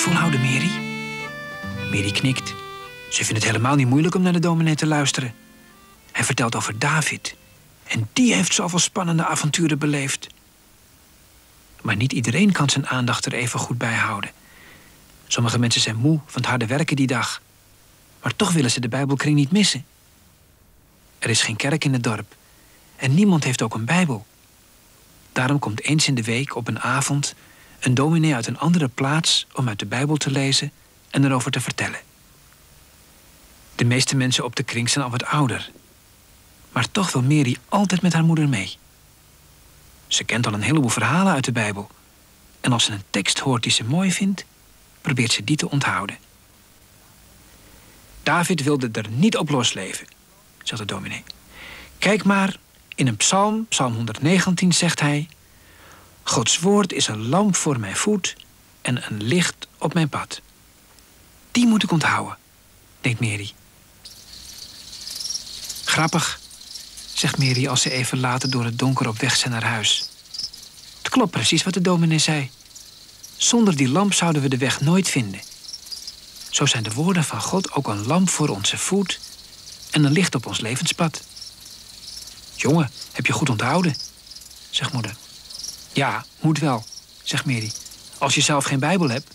volhouden, Mary? Mary knikt. Ze vindt het helemaal niet moeilijk om naar de dominee te luisteren. Hij vertelt over David. En die heeft zoveel spannende avonturen beleefd. Maar niet iedereen kan zijn aandacht er even goed bij houden. Sommige mensen zijn moe van het harde werken die dag. Maar toch willen ze de Bijbelkring niet missen. Er is geen kerk in het dorp. En niemand heeft ook een Bijbel. Daarom komt eens in de week op een avond een dominee uit een andere plaats om uit de Bijbel te lezen en erover te vertellen. De meeste mensen op de kring zijn al wat ouder. Maar toch wil Mary altijd met haar moeder mee. Ze kent al een heleboel verhalen uit de Bijbel. En als ze een tekst hoort die ze mooi vindt, probeert ze die te onthouden. David wilde er niet op losleven, zegt de dominee. Kijk maar, in een psalm, psalm 119, zegt hij... Gods woord is een lamp voor mijn voet en een licht op mijn pad. Die moet ik onthouden, denkt Mary. Grappig, zegt Mary als ze even later door het donker op weg zijn naar huis. Het klopt precies wat de dominee zei. Zonder die lamp zouden we de weg nooit vinden. Zo zijn de woorden van God ook een lamp voor onze voet en een licht op ons levenspad. Jongen, heb je goed onthouden, zegt moeder. Ja, moet wel, zegt Mary. Als je zelf geen Bijbel hebt.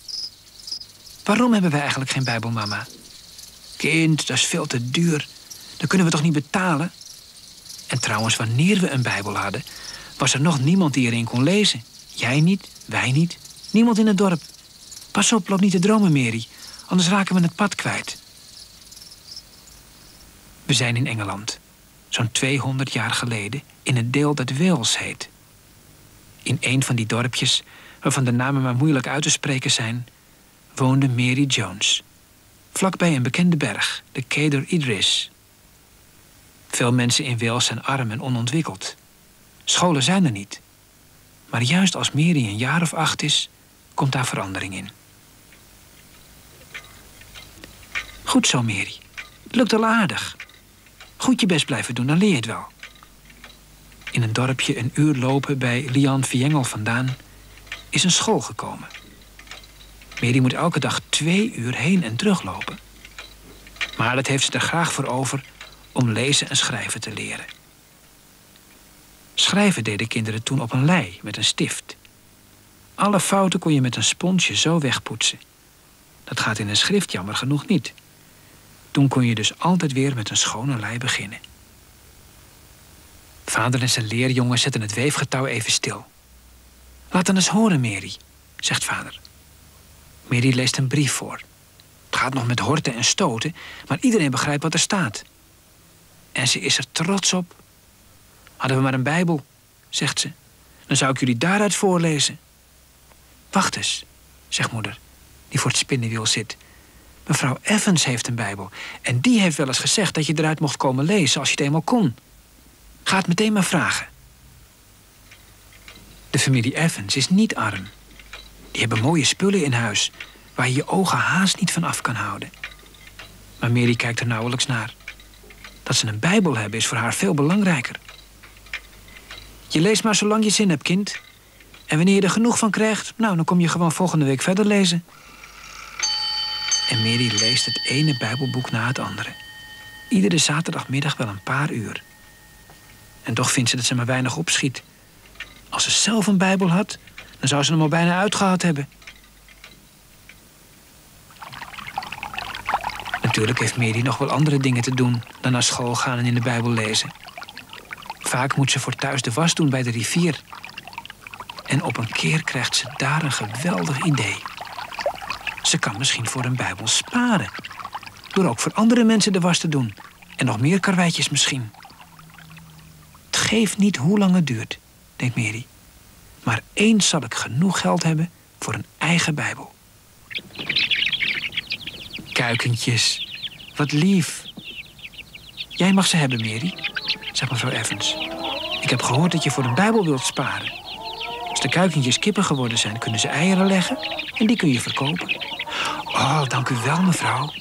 Waarom hebben wij eigenlijk geen Bijbel, mama? Kind, dat is veel te duur. Dat kunnen we toch niet betalen? En trouwens, wanneer we een Bijbel hadden, was er nog niemand die erin kon lezen. Jij niet, wij niet, niemand in het dorp. Pas op, loop niet te dromen, Mary, anders raken we het pad kwijt. We zijn in Engeland, zo'n 200 jaar geleden, in het deel dat Wales heet. In een van die dorpjes, waarvan de namen maar moeilijk uit te spreken zijn, woonde Mary Jones. Vlakbij een bekende berg, de Cedar Idris. Veel mensen in Wales zijn arm en onontwikkeld. Scholen zijn er niet. Maar juist als Mary een jaar of acht is, komt daar verandering in. Goed zo, Mary. Het lukt al aardig. Goed je best blijven doen, dan leer je het wel. In een dorpje een uur lopen bij Lian Viengel vandaan is een school gekomen. Mary moet elke dag twee uur heen en terug lopen. Maar dat heeft ze er graag voor over om lezen en schrijven te leren. Schrijven deden kinderen toen op een lei met een stift. Alle fouten kon je met een sponsje zo wegpoetsen. Dat gaat in een schrift jammer genoeg niet. Toen kon je dus altijd weer met een schone lei beginnen. Vader en zijn leerjongen zetten het weefgetouw even stil. Laat dan eens horen, Mary, zegt vader. Mary leest een brief voor. Het gaat nog met horten en stoten, maar iedereen begrijpt wat er staat. En ze is er trots op. Hadden we maar een Bijbel, zegt ze. Dan zou ik jullie daaruit voorlezen. Wacht eens, zegt moeder, die voor het spinnenwiel zit. Mevrouw Evans heeft een Bijbel. En die heeft wel eens gezegd dat je eruit mocht komen lezen als je het eenmaal kon. Ga het meteen maar vragen. De familie Evans is niet arm. Die hebben mooie spullen in huis waar je je ogen haast niet van af kan houden. Maar Mary kijkt er nauwelijks naar. Dat ze een Bijbel hebben is voor haar veel belangrijker. Je leest maar zolang je zin hebt, kind. En wanneer je er genoeg van krijgt, nou, dan kom je gewoon volgende week verder lezen. En Mary leest het ene Bijbelboek na het andere. Iedere zaterdagmiddag wel een paar uur. En toch vindt ze dat ze maar weinig opschiet. Als ze zelf een Bijbel had, dan zou ze hem al bijna uitgehad hebben. Natuurlijk heeft Mary nog wel andere dingen te doen dan naar school gaan en in de Bijbel lezen. Vaak moet ze voor thuis de was doen bij de rivier. En op een keer krijgt ze daar een geweldig idee. Ze kan misschien voor een Bijbel sparen. Door ook voor andere mensen de was te doen. En nog meer karweitjes misschien. Het geeft niet hoe lang het duurt, denkt Mary. Maar eens zal ik genoeg geld hebben voor een eigen Bijbel. Kuikentjes, wat lief. Jij mag ze hebben, Mary, zegt mevrouw Evans. Ik heb gehoord dat je voor een Bijbel wilt sparen. Als de kuikentjes kippen geworden zijn, kunnen ze eieren leggen en die kun je verkopen. Oh, dank u wel, mevrouw,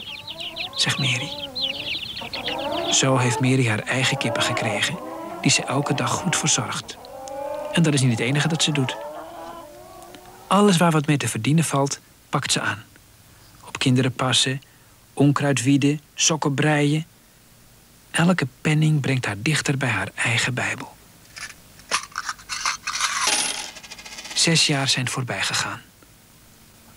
zegt Mary. Zo heeft Mary haar eigen kippen gekregen, die ze elke dag goed verzorgt. En dat is niet het enige dat ze doet. Alles waar wat mee te verdienen valt, pakt ze aan. kinderen passen, onkruid wieden, sokken breien. Elke penning brengt haar dichter bij haar eigen Bijbel. Zes jaar zijn voorbij gegaan.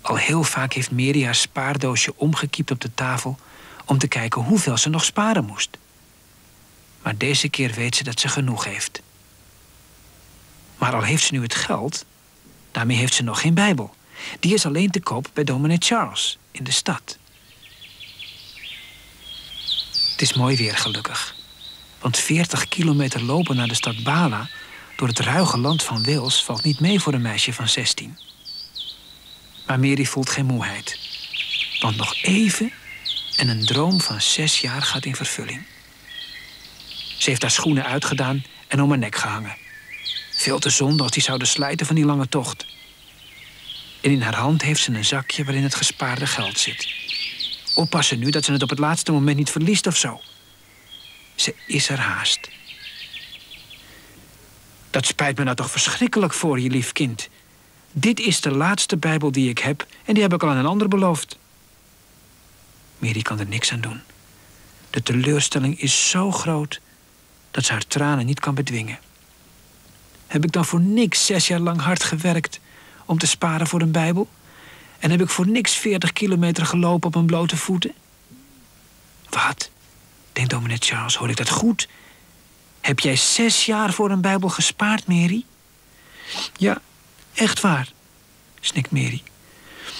Al heel vaak heeft Mary haar spaardoosje omgekiept op de tafel om te kijken hoeveel ze nog sparen moest. Maar deze keer weet ze dat ze genoeg heeft. Maar al heeft ze nu het geld, daarmee heeft ze nog geen Bijbel. Die is alleen te koop bij dominee Charles in de stad. Het is mooi weer gelukkig. Want 40 kilometer lopen naar de stad Bala door het ruige land van Wales valt niet mee voor een meisje van 16. Maar Mary voelt geen moeheid. Want nog even en een droom van zes jaar gaat in vervulling. Ze heeft haar schoenen uitgedaan en om haar nek gehangen. Veel te zonde als die zouden slijten van die lange tocht. En in haar hand heeft ze een zakje waarin het gespaarde geld zit. Oppassen nu dat ze het op het laatste moment niet verliest of zo. Ze is er haast. Dat spijt me nou toch verschrikkelijk voor je, lief kind. Dit is de laatste Bijbel die ik heb en die heb ik al aan een ander beloofd. Mary kan er niks aan doen. De teleurstelling is zo groot dat ze haar tranen niet kan bedwingen. Heb ik dan voor niks zes jaar lang hard gewerkt om te sparen voor een Bijbel? En heb ik voor niks veertig kilometer gelopen op mijn blote voeten? Wat? Denkt dominee Charles, hoor ik dat goed? Heb jij zes jaar voor een Bijbel gespaard, Mary? Ja, echt waar, snikt Mary.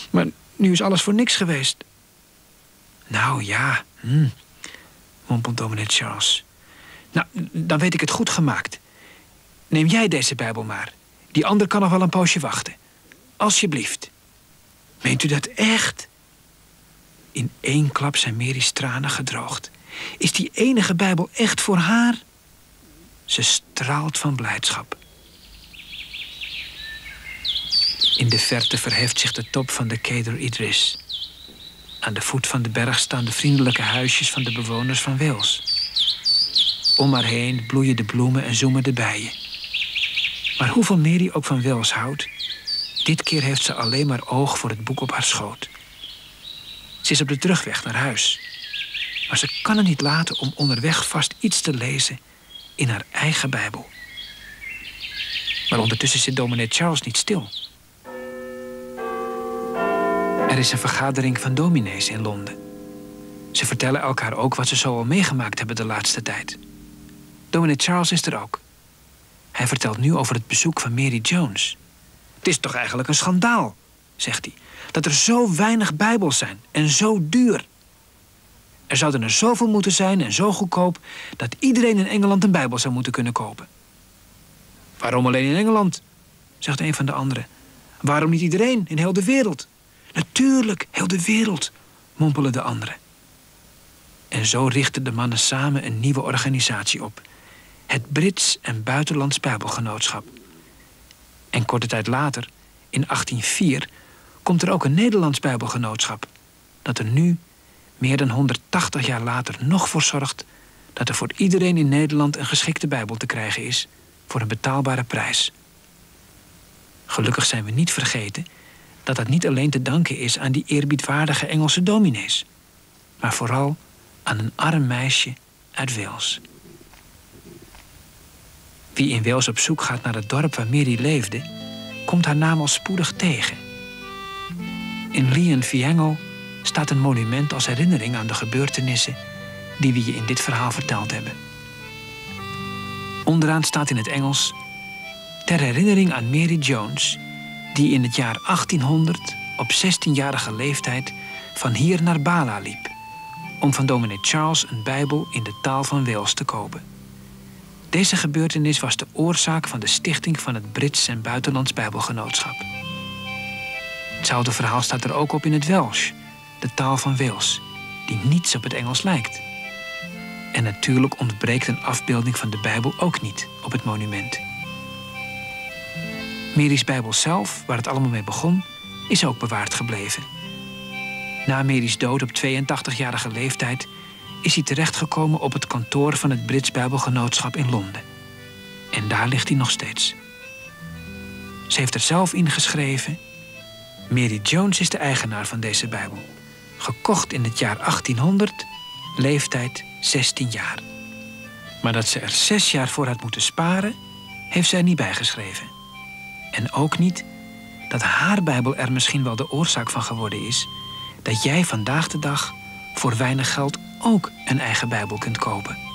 Maar nu is alles voor niks geweest. Nou ja, hm, mompelt dominee Charles. Nou, dan weet ik het goed gemaakt. Neem jij deze Bijbel maar. Die ander kan nog wel een poosje wachten. Alsjeblieft. Meent u dat echt? In één klap zijn Mary's tranen gedroogd. Is die enige Bijbel echt voor haar? Ze straalt van blijdschap. In de verte verheft zich de top van de Keder Idris. Aan de voet van de berg staan de vriendelijke huisjes van de bewoners van Wales. Om haar heen bloeien de bloemen en zoemen de bijen. Maar hoeveel Mary ook van Wales houdt, dit keer heeft ze alleen maar oog voor het boek op haar schoot. Ze is op de terugweg naar huis. Maar ze kan het niet laten om onderweg vast iets te lezen in haar eigen Bijbel. Maar ondertussen zit dominee Charles niet stil. Er is een vergadering van dominees in Londen. Ze vertellen elkaar ook wat ze zo al meegemaakt hebben de laatste tijd. Dominee Charles is er ook. Hij vertelt nu over het bezoek van Mary Jones. Het is toch eigenlijk een schandaal, zegt hij, dat er zo weinig Bijbels zijn en zo duur. Er zouden er zoveel moeten zijn en zo goedkoop dat iedereen in Engeland een Bijbel zou moeten kunnen kopen. Waarom alleen in Engeland? zegt een van de anderen. Waarom niet iedereen in heel de wereld? Natuurlijk, heel de wereld, mompelen de anderen. En zo richten de mannen samen een nieuwe organisatie op. Het Brits en Buitenlands Bijbelgenootschap. En korte tijd later, in 1804, komt er ook een Nederlands Bijbelgenootschap. Dat er nu, meer dan 180 jaar later, nog voor zorgt dat er voor iedereen in Nederland een geschikte Bijbel te krijgen is voor een betaalbare prijs. Gelukkig zijn we niet vergeten dat dat niet alleen te danken is aan die eerbiedwaardige Engelse dominees, maar vooral aan een arm meisje uit Wales. Wie in Wales op zoek gaat naar het dorp waar Mary leefde, komt haar naam al spoedig tegen. In Lien Fiengel staat een monument als herinnering aan de gebeurtenissen die we je in dit verhaal verteld hebben. Onderaan staat in het Engels: Ter herinnering aan Mary Jones, die in het jaar 1800 op 16-jarige leeftijd van hier naar Bala liep om van dominee Charles een Bijbel in de taal van Wales te kopen. Deze gebeurtenis was de oorzaak van de stichting van het Brits en Buitenlands Bijbelgenootschap. Hetzelfde verhaal staat er ook op in het Welsh, de taal van Wales, die niets op het Engels lijkt. En natuurlijk ontbreekt een afbeelding van de Bijbel ook niet op het monument. Mary's Bijbel zelf, waar het allemaal mee begon, is ook bewaard gebleven. Na Mary's dood op 82-jarige leeftijd is hij terechtgekomen op het kantoor van het Brits Bijbelgenootschap in Londen. En daar ligt hij nog steeds. Ze heeft er zelf ingeschreven. Mary Jones is de eigenaar van deze Bijbel. gekocht in het jaar 1800, leeftijd 16 jaar. Maar dat ze er zes jaar voor had moeten sparen, heeft zij niet bijgeschreven. En ook niet dat haar Bijbel er misschien wel de oorzaak van geworden is dat jij vandaag de dag voor weinig geld ook een eigen Bijbel kunt kopen.